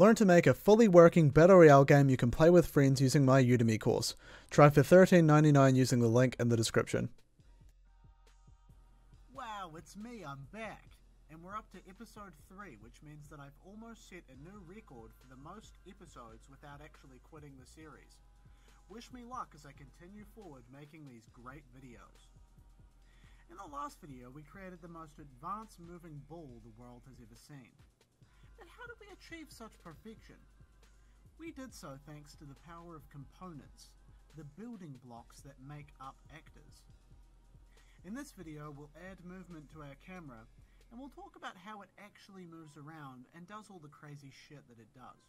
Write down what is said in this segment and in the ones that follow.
Learn to make a fully working Battle Royale game you can play with friends using my Udemy course. Try for $13.99 using the link in the description. Wow, it's me, I'm back. And we're up to episode 3, which means that I've almost set a new record for the most episodes without actually quitting the series. Wish me luck as I continue forward making these great videos. In the last video, we created the most advanced moving ball the world has ever seen. But how did we achieve such perfection? We did so thanks to the power of components, the building blocks that make up actors. In this video, we'll add movement to our camera, and we'll talk about how it actually moves around and does all the crazy shit that it does.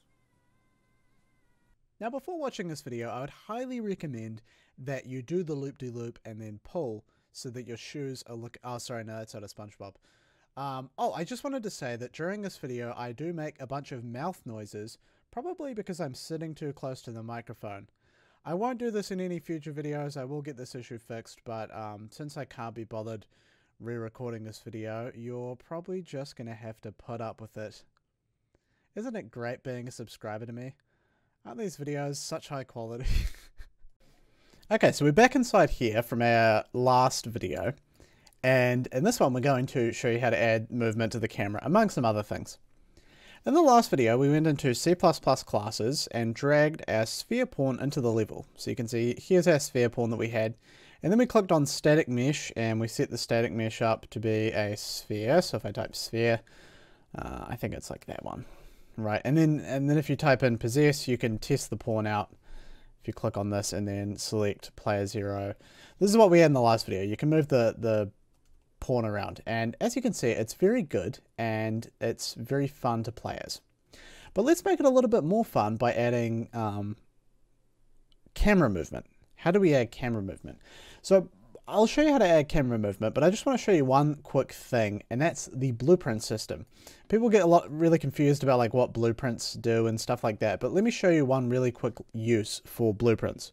Now before watching this video, I would highly recommend that you do the loop-de-loop -loop and then pull so that your shoes are look- oh sorry, no, that's out of Spongebob. Um, oh, I just wanted to say that during this video, I do make a bunch of mouth noises, probably because I'm sitting too close to the microphone. I won't do this in any future videos, I will get this issue fixed, but um, since I can't be bothered re-recording this video, you're probably just going to have to put up with it. Isn't it great being a subscriber to me? Aren't these videos such high quality? okay, so we're back inside here from our last video. And in this one, we're going to show you how to add movement to the camera, among some other things. In the last video, we went into C++ classes and dragged our sphere pawn into the level. So you can see here's our sphere pawn that we had. And then we clicked on static mesh and we set the static mesh up to be a sphere. So if I type sphere, uh, I think it's like that one. Right, and then and then if you type in possess, you can test the pawn out. If you click on this and then select player zero. This is what we had in the last video. You can move the, the pawn around. And as you can see, it's very good and it's very fun to play as. But let's make it a little bit more fun by adding um, camera movement. How do we add camera movement? So I'll show you how to add camera movement, but I just want to show you one quick thing, and that's the blueprint system. People get a lot really confused about like what blueprints do and stuff like that, but let me show you one really quick use for blueprints.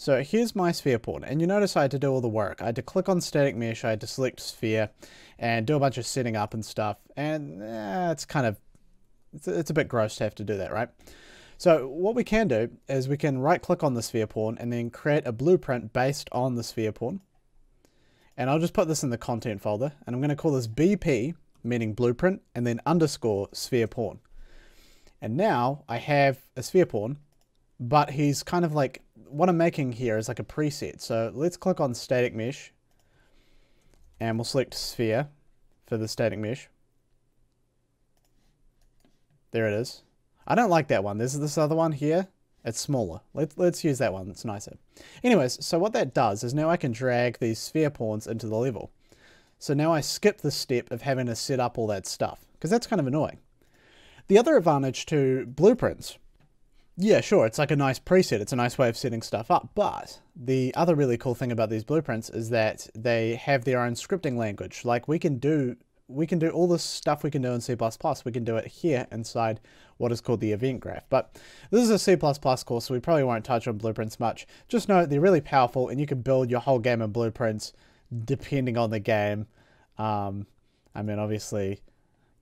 So here's my sphere pawn, and you notice I had to do all the work. I had to click on static mesh, I had to select sphere, and do a bunch of setting up and stuff, and eh, it's kind of, it's, it's a bit gross to have to do that, right? So what we can do is we can right click on the sphere pawn and then create a blueprint based on the sphere pawn. And I'll just put this in the content folder, and I'm going to call this BP, meaning blueprint, and then underscore sphere pawn. And now I have a sphere pawn, but he's kind of like what I'm making here is like a preset. So let's click on static mesh and we'll select sphere for the static mesh. There it is. I don't like that one. There's this other one here. It's smaller. Let's, let's use that one. It's nicer. Anyways, so what that does is now I can drag these sphere pawns into the level. So now I skip the step of having to set up all that stuff because that's kind of annoying. The other advantage to blueprints yeah, sure, it's like a nice preset, it's a nice way of setting stuff up, but the other really cool thing about these blueprints is that they have their own scripting language. Like we can do we can do all this stuff we can do in C++, we can do it here inside what is called the event graph. But this is a C++ course, so we probably won't touch on blueprints much. Just know they're really powerful and you can build your whole game of blueprints depending on the game. Um, I mean, obviously,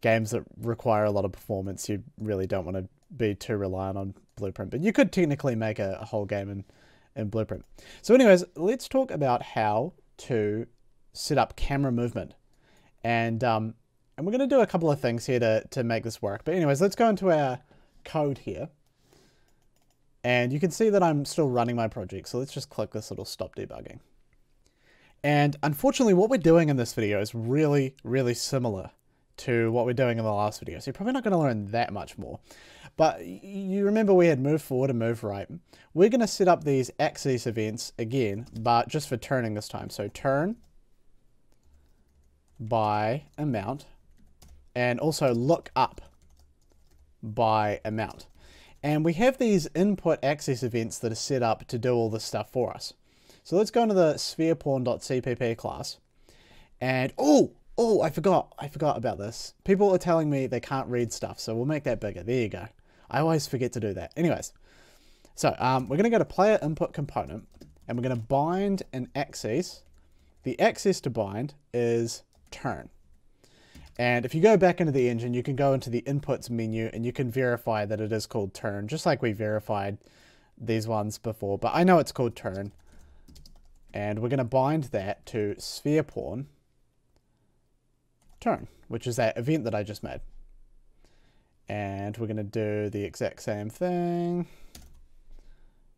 games that require a lot of performance, you really don't want to be too reliant on Blueprint, but you could technically make a, a whole game in, in Blueprint. So anyways, let's talk about how to set up camera movement. And, um, and we're going to do a couple of things here to, to make this work. But anyways, let's go into our code here. And you can see that I'm still running my project. So let's just click this little stop debugging. And unfortunately, what we're doing in this video is really, really similar to what we're doing in the last video. So you're probably not going to learn that much more. But you remember we had move forward and move right. We're going to set up these axis events again, but just for turning this time. So turn by amount and also look up by amount. And we have these input axis events that are set up to do all this stuff for us. So let's go into the spherepawn.cpp class. And, oh, oh, I forgot. I forgot about this. People are telling me they can't read stuff, so we'll make that bigger. There you go. I always forget to do that. Anyways, so um, we're going to go to player input component and we're going to bind an axis. The axis to bind is turn. And if you go back into the engine, you can go into the inputs menu and you can verify that it is called turn, just like we verified these ones before. But I know it's called turn. And we're going to bind that to sphere pawn turn, which is that event that I just made. And we're going to do the exact same thing.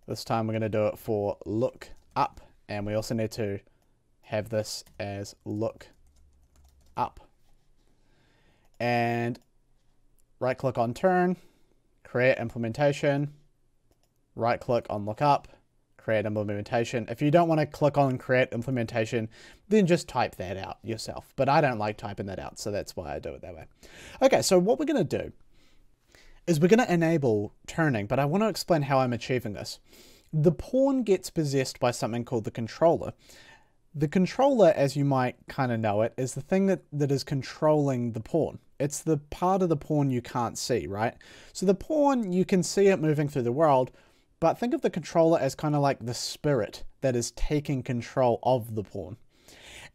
This time we're going to do it for look up. And we also need to have this as look up. And right click on turn, create implementation, right click on lookup, create implementation. If you don't want to click on create implementation, then just type that out yourself. But I don't like typing that out, so that's why I do it that way. Okay, so what we're going to do is we're going to enable turning, but I want to explain how I'm achieving this. The pawn gets possessed by something called the controller. The controller, as you might kind of know it, is the thing that, that is controlling the pawn. It's the part of the pawn you can't see, right? So the pawn, you can see it moving through the world, but think of the controller as kind of like the spirit that is taking control of the pawn.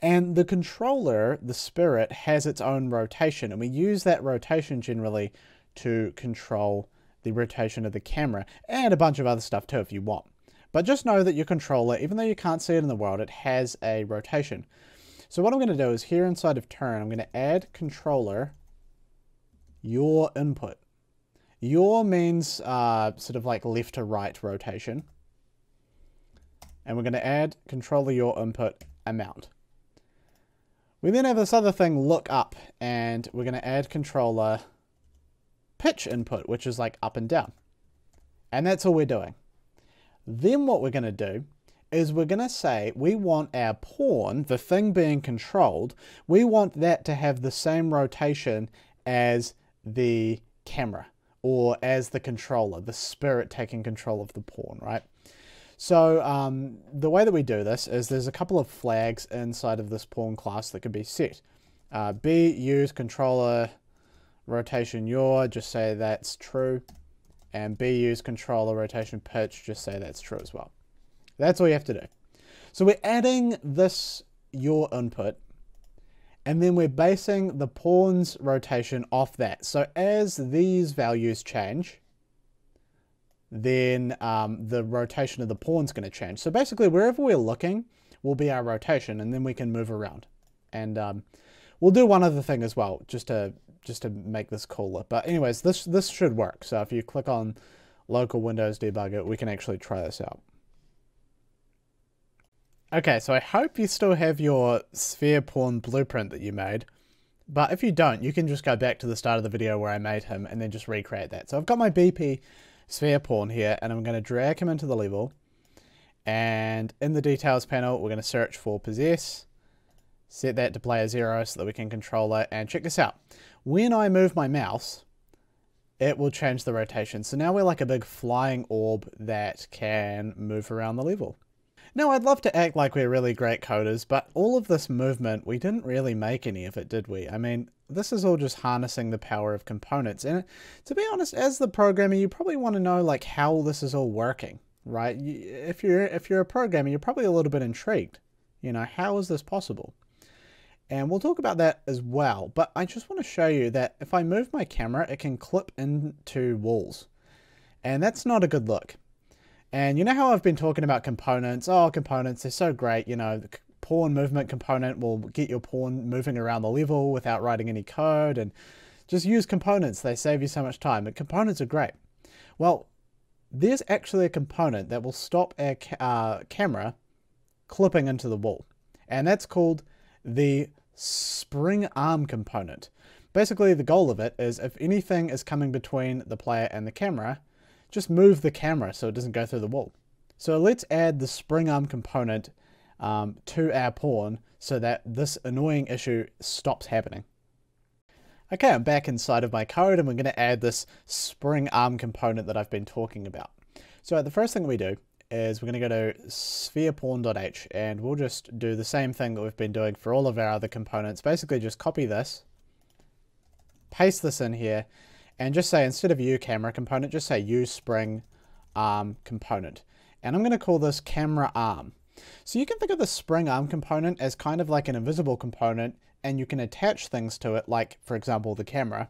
And the controller, the spirit, has its own rotation, and we use that rotation generally to control the rotation of the camera and a bunch of other stuff too if you want. But just know that your controller, even though you can't see it in the world, it has a rotation. So what I'm going to do is here inside of turn, I'm going to add controller yaw input. Yaw means uh, sort of like left to right rotation. And we're going to add controller yaw input amount. We then have this other thing look up and we're going to add controller pitch input, which is like up and down. And that's all we're doing. Then what we're going to do is we're going to say we want our pawn, the thing being controlled, we want that to have the same rotation as the camera or as the controller, the spirit taking control of the pawn, right? So um, the way that we do this is there's a couple of flags inside of this pawn class that can be set. Uh, B, use controller rotation yaw, just say that's true. And B, use controller rotation pitch, just say that's true as well. That's all you have to do. So we're adding this yaw input and then we're basing the pawn's rotation off that. So as these values change, then um, the rotation of the pawn's going to change. So basically, wherever we're looking will be our rotation, and then we can move around. And um, we'll do one other thing as well, just to just to make this cooler. But anyways, this this should work. So if you click on local Windows debugger, we can actually try this out. Okay, so I hope you still have your sphere pawn blueprint that you made. But if you don't, you can just go back to the start of the video where I made him and then just recreate that. So I've got my BP sphere pawn here and I'm going to drag him into the level. And in the details panel, we're going to search for possess, set that to player zero so that we can control it. And check this out. When I move my mouse, it will change the rotation. So now we're like a big flying orb that can move around the level. Now, I'd love to act like we're really great coders, but all of this movement, we didn't really make any of it, did we? I mean, this is all just harnessing the power of components. And to be honest, as the programmer, you probably want to know like how this is all working, right? If you're if you're a programmer, you're probably a little bit intrigued. You know, how is this possible? And we'll talk about that as well. But I just want to show you that if I move my camera, it can clip into walls. And that's not a good look. And you know how I've been talking about components? Oh, components, they're so great. You know, the pawn movement component will get your pawn moving around the level without writing any code. And just use components, they save you so much time. But components are great. Well, there's actually a component that will stop our ca uh, camera clipping into the wall. And that's called the spring arm component. Basically, the goal of it is if anything is coming between the player and the camera, just move the camera so it doesn't go through the wall. So let's add the spring arm component um, to our pawn so that this annoying issue stops happening. Okay, I'm back inside of my code and we're going to add this spring arm component that I've been talking about. So the first thing we do is we're going to go to spherepawn.h and we'll just do the same thing that we've been doing for all of our other components. Basically just copy this, paste this in here, and just say instead of U camera component, just say U spring arm component. And I'm going to call this camera arm. So you can think of the spring arm component as kind of like an invisible component and you can attach things to it, like, for example, the camera.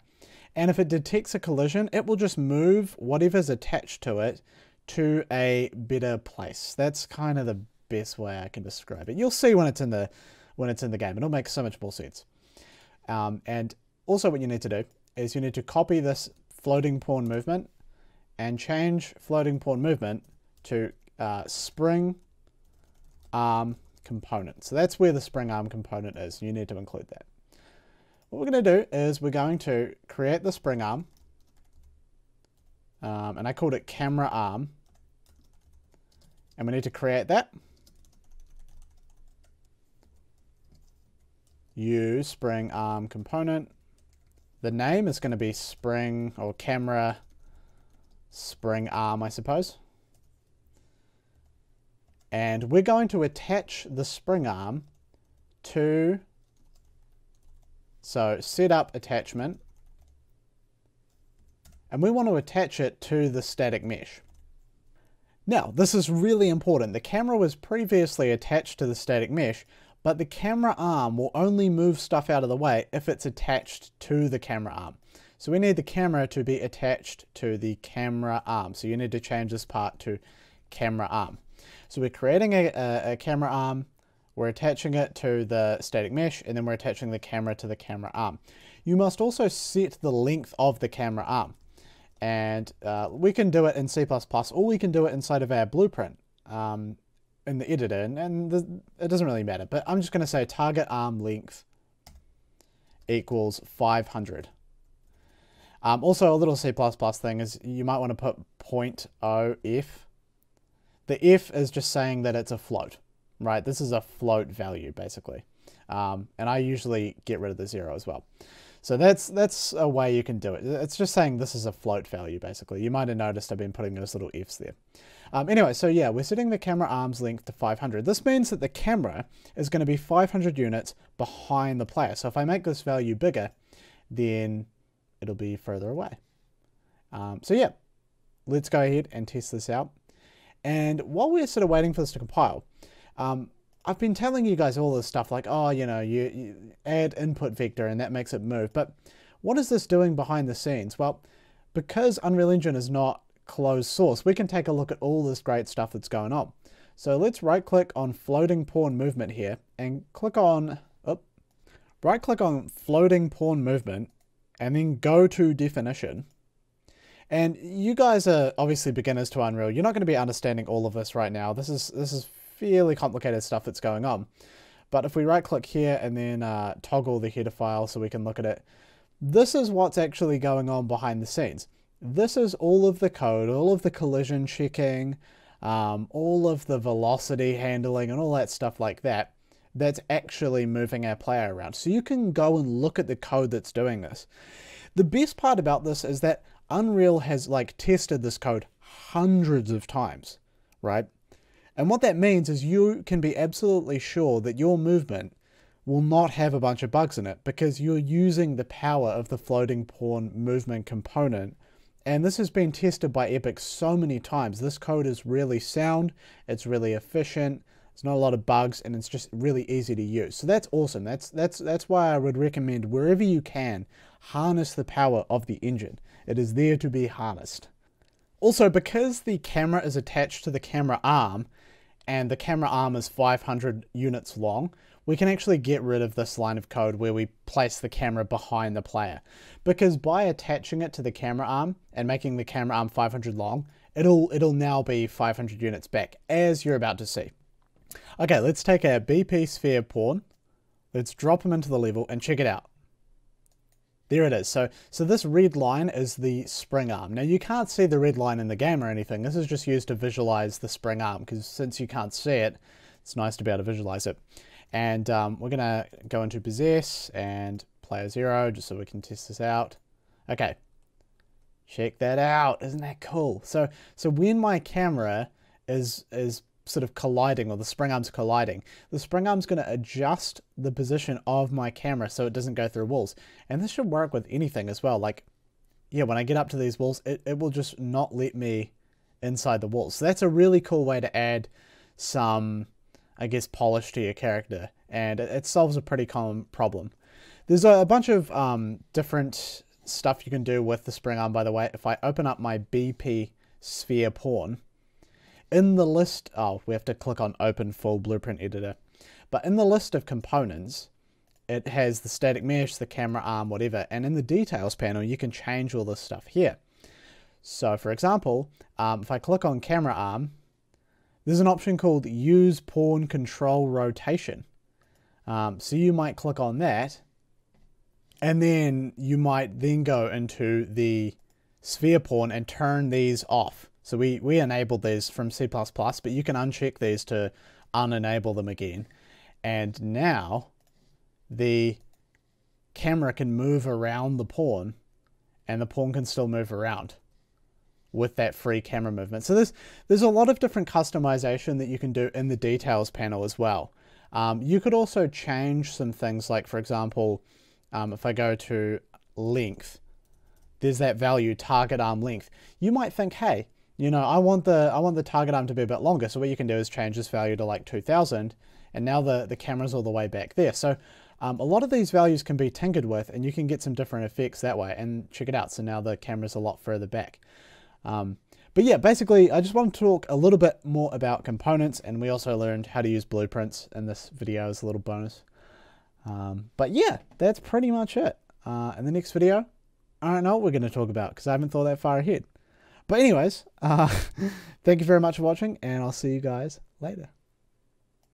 And if it detects a collision, it will just move whatever's attached to it to a better place. That's kind of the best way I can describe it. You'll see when it's in the when it's in the game. It'll make so much more sense. Um, and also what you need to do is you need to copy this floating pawn movement and change floating pawn movement to uh, spring arm component. So that's where the spring arm component is. You need to include that. What we're going to do is we're going to create the spring arm. Um, and I called it camera arm. And we need to create that. Use spring arm component. The name is going to be spring or camera spring arm, I suppose. And we're going to attach the spring arm to, so set up attachment, and we want to attach it to the static mesh. Now, this is really important. The camera was previously attached to the static mesh, but the camera arm will only move stuff out of the way if it's attached to the camera arm. So we need the camera to be attached to the camera arm. So you need to change this part to camera arm. So we're creating a, a, a camera arm, we're attaching it to the static mesh, and then we're attaching the camera to the camera arm. You must also set the length of the camera arm. And uh, we can do it in C++, or we can do it inside of our blueprint. Um, in the editor, and, and the, it doesn't really matter, but I'm just going to say target arm length equals 500. Um, also, a little C++ thing is you might want to put point .0f. The f is just saying that it's a float, right? This is a float value, basically. Um, and I usually get rid of the zero as well. So that's that's a way you can do it. It's just saying this is a float value, basically. You might have noticed I've been putting those little f's there. Um, anyway, so yeah, we're setting the camera arms length to 500. This means that the camera is going to be 500 units behind the player. So if I make this value bigger, then it'll be further away. Um, so yeah, let's go ahead and test this out. And while we're sort of waiting for this to compile, um, I've been telling you guys all this stuff like, oh, you know, you, you add input vector and that makes it move. But what is this doing behind the scenes? Well, because Unreal Engine is not closed source, we can take a look at all this great stuff that's going on. So let's right click on floating pawn movement here and click on, oh, right click on floating pawn movement and then go to definition. And you guys are obviously beginners to Unreal. You're not going to be understanding all of this right now. This is this is fairly complicated stuff that's going on. But if we right click here and then uh, toggle the header file so we can look at it, this is what's actually going on behind the scenes. This is all of the code, all of the collision checking, um, all of the velocity handling and all that stuff like that that's actually moving our player around. So you can go and look at the code that's doing this. The best part about this is that Unreal has like tested this code hundreds of times, right? And what that means is you can be absolutely sure that your movement will not have a bunch of bugs in it because you're using the power of the floating pawn movement component and this has been tested by Epic so many times. This code is really sound, it's really efficient, it's not a lot of bugs, and it's just really easy to use. So that's awesome. That's that's that's why I would recommend wherever you can, harness the power of the engine. It is there to be harnessed. Also, because the camera is attached to the camera arm, and the camera arm is 500 units long, we can actually get rid of this line of code where we place the camera behind the player. Because by attaching it to the camera arm and making the camera arm 500 long, it'll, it'll now be 500 units back, as you're about to see. Okay, let's take our BP sphere pawn, let's drop him into the level and check it out. There it is. So, so this red line is the spring arm. Now you can't see the red line in the game or anything. This is just used to visualize the spring arm because since you can't see it, it's nice to be able to visualize it. And um, we're gonna go into possess and player zero just so we can test this out. Okay, check that out. Isn't that cool? So, so when my camera is is sort of colliding or the spring arm's colliding, the spring arm's going to adjust the position of my camera so it doesn't go through walls. And this should work with anything as well. Like, yeah, when I get up to these walls, it, it will just not let me inside the walls. So that's a really cool way to add some, I guess, polish to your character. And it, it solves a pretty common problem. there's a, a bunch of um, different stuff you can do with the spring arm, by the way. If I open up my BP sphere pawn, in the list, oh, we have to click on open full blueprint editor. But in the list of components, it has the static mesh, the camera arm, whatever. And in the details panel, you can change all this stuff here. So for example, um, if I click on camera arm, there's an option called use pawn control rotation. Um, so you might click on that and then you might then go into the sphere pawn and turn these off. So we, we enabled these from C++, but you can uncheck these to unenable them again. And now the camera can move around the pawn and the pawn can still move around with that free camera movement. So there's, there's a lot of different customization that you can do in the details panel as well. Um, you could also change some things like, for example, um, if I go to length, there's that value target arm length. You might think, hey, you know, I want the I want the target arm to be a bit longer. So what you can do is change this value to like 2000 and now the, the camera's all the way back there. So um, a lot of these values can be tinkered with and you can get some different effects that way and check it out. So now the camera's a lot further back. Um, but yeah, basically I just want to talk a little bit more about components and we also learned how to use blueprints in this video as a little bonus. Um, but yeah, that's pretty much it. Uh, in the next video, I don't know what we're going to talk about because I haven't thought that far ahead. But anyways, uh, thank you very much for watching and I'll see you guys later.